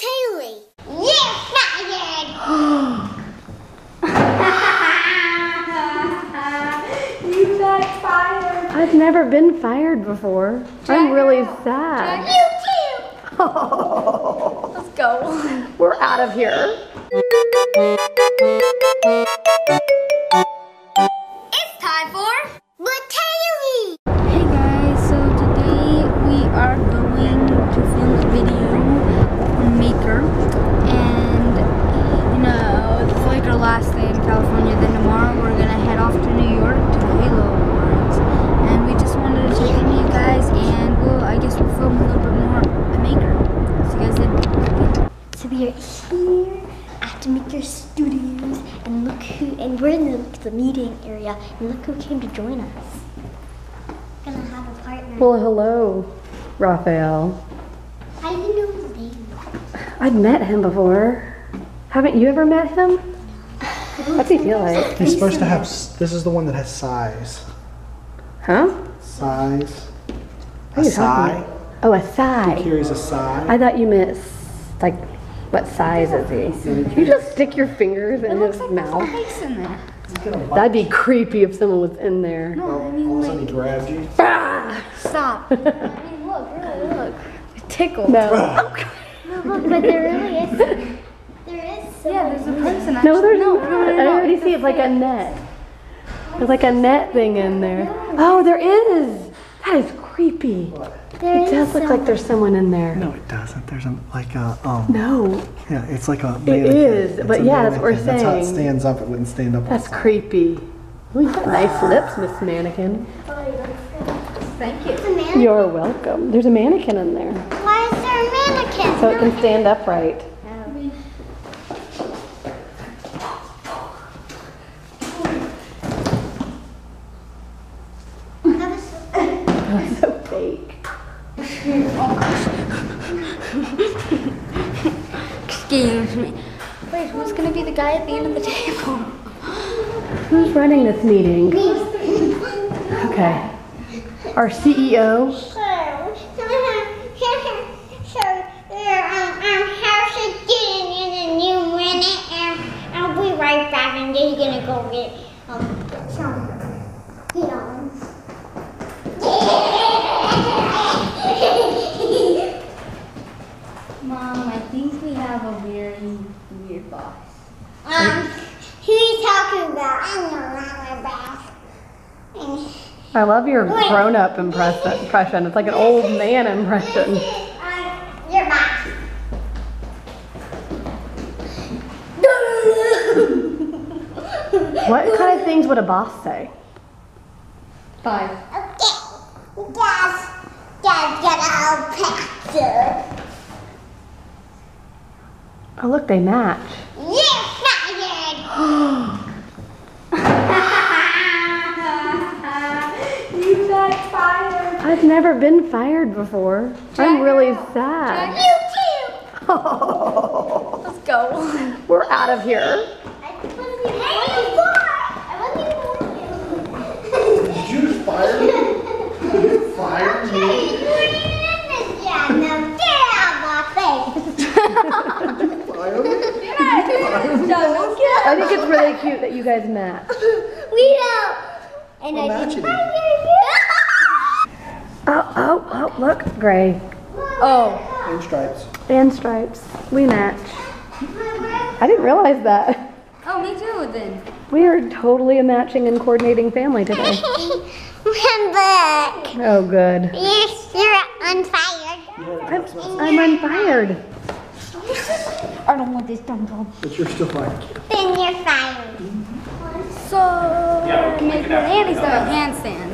Hayley. You're fired! you got fired. I've never been fired before. I'm really sad. You too! Let's go. We're out of here. at Studios, and look who, and we're in the, the meeting area, and look who came to join us. Gonna have a partner. Well, hello, Raphael. How do you know his name? I've met him before. Haven't you ever met him? What's he feel like? He's supposed to have. This is the one that has size. Huh? Size. What A you sigh. Oh, a sigh. Carries a sigh. I thought you meant like, what size is he? You just stick your fingers in his mouth. Face in there. That'd be creepy if someone was in there. No, I All mean, of a like, sudden he grabbed you. Ah! stop. I mean, look, really, look. It tickled. No. Look, but there really is. There is. Yeah, there's a person. No, there's no, not. no, no, I already see a it's like a net. There's like a net thing in there. Oh, there is. That is creepy. There It does look like there's someone in there. No, it doesn't. There's a like a um. No, Yeah, it's like a. It mannequin. is, It's but yeah, that's what we're mannequin. That's how it stands up. It wouldn't stand up. that's creepy. You got nice lips, Miss Mannequin. Thank you. It's a mannequin. You're welcome. There's a mannequin in there, Why is there a mannequin? so it can stand upright. That was so- so fake. Excuse me. Wait, who's gonna be the guy at the end of the table? Who's running this meeting? Okay. Our CEO. So, so there, um, um, house is getting in a new minute, and I'll be right back. And then you're gonna go get um some, you know. Mom, I think we have a very weird boss. um, who are you talking about? I know I'm about. I love your grown-up impression. It's like an old man impression. Your boss. What kind of things would a boss say? Five. Okay, guys, guys, get all packed. Oh, look, they match. You're fired. you got fired. I've never been fired before. I'm really sad. You too. Let's go. We're out of here. I wasn't even I wasn't even Did you just fire me? You fired me? Hey, you weren't even in this yet. Now get out of my face. Fire me? I think it's really cute that you guys match. We don't. And We're I didn't matching. fire you. Oh, oh, look, gray Oh. In stripes. and stripes. We match. I didn't realize that. Oh, me too then. We are totally a matching and coordinating family today. I'm. Oh, good. You're, you're unfired. I'm, I'm unfired. I don't want this dum dum. But you're still fired. Then you're fired. So, yeah, make Annie's got handstands. at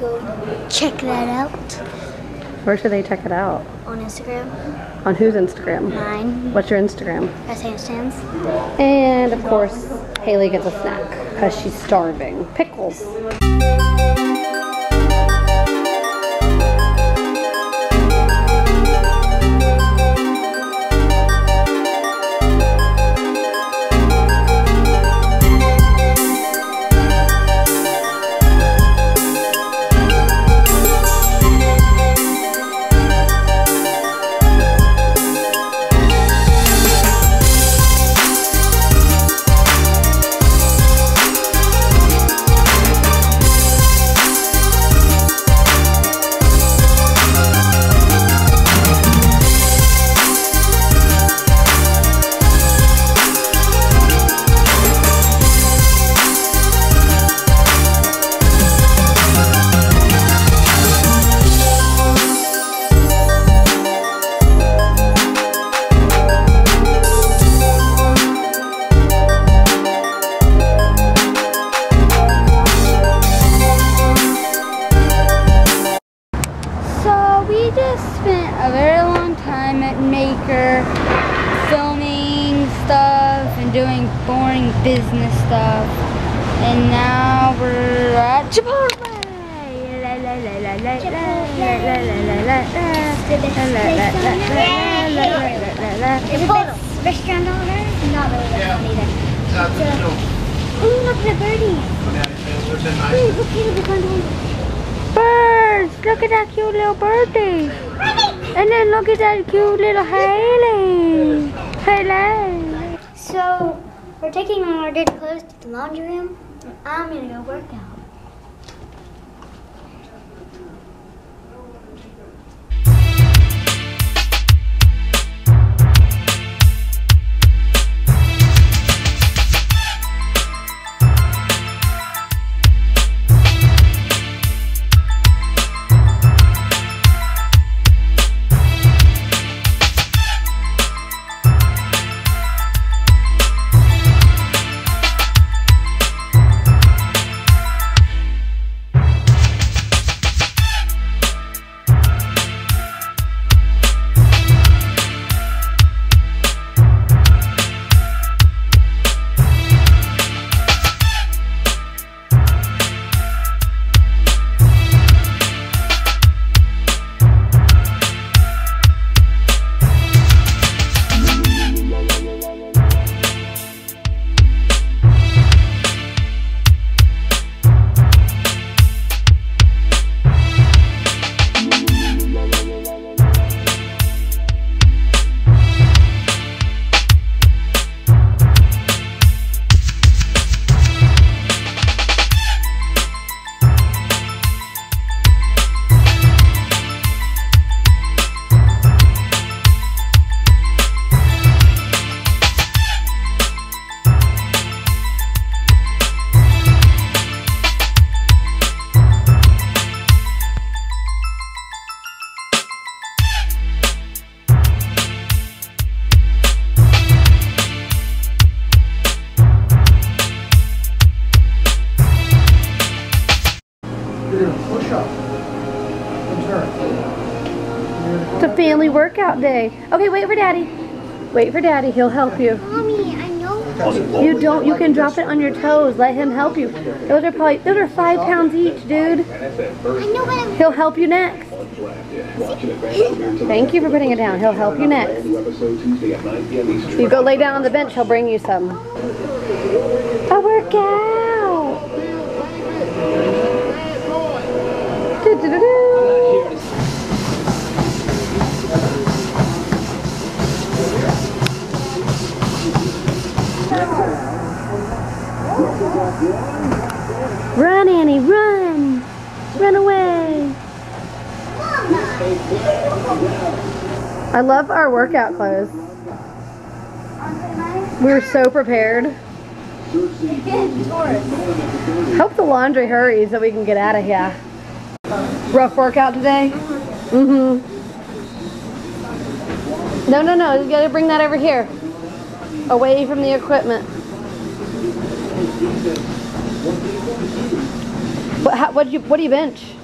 go check that out Where should they check it out? on Instagram. On whose Instagram? Mine, What's your Instagram? as handstands. And of course, Hayley gets a snack because she's starving. Pickles. doing boring business stuff. And now we're at Chipotle. Chipotle. Restaurant owner? Uh, Birds! Look at that cute little birdie. And then look at that cute little Hayley. Hayley. So, we're taking our dirty clothes to the laundry room, and I'm gonna go work out. It's a family workout day. Okay, wait for daddy. Wait for daddy. He'll help you. Mommy, I know. You don't. You can drop it on your toes. Let him help you. Those are probably. Those are five pounds each, dude. I know what I'm. He'll help you next. Thank you for putting it down. He'll help you next. You go lay down on the bench. He'll bring you some. A workout. I love our workout clothes. We were so prepared. Hope the laundry hurries so we can get out of here. Rough workout today? Mm-hmm. No, no, no. You gotta bring that over here. Away from the equipment. What, how, what, do you, what do you bench?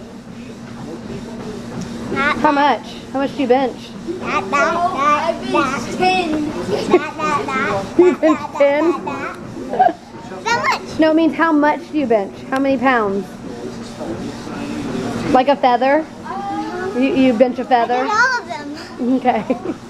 How much? How much do you bench? that, that, that, that, Ten. that, that, that, You bench 10? that, that. That much. No, it means how much do you bench? How many pounds? Like a feather? Um, you, you bench a feather? all of them. Okay.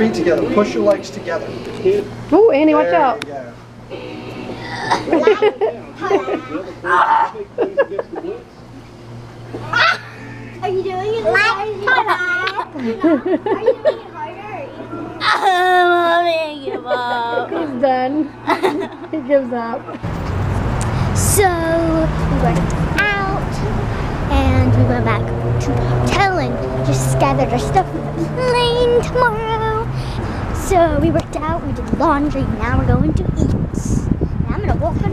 feet together. Push your legs together. Ooh, Annie, watch out. you. Are you doing it as hard as you can? Are you doing it harder? I'm give up. He's done. he gives up. So we went out and we went back to the hotel and just gathered our stuff for the plane tomorrow. So we worked out, we did laundry, now we're going to eat. And I'm gonna walk on.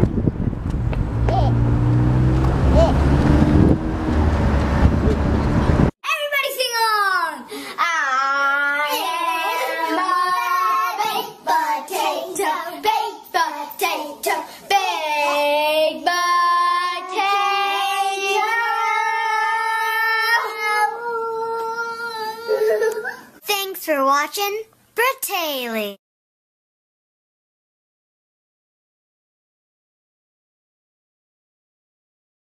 Everybody sing along. Potato, potato, potato. Thanks for watching.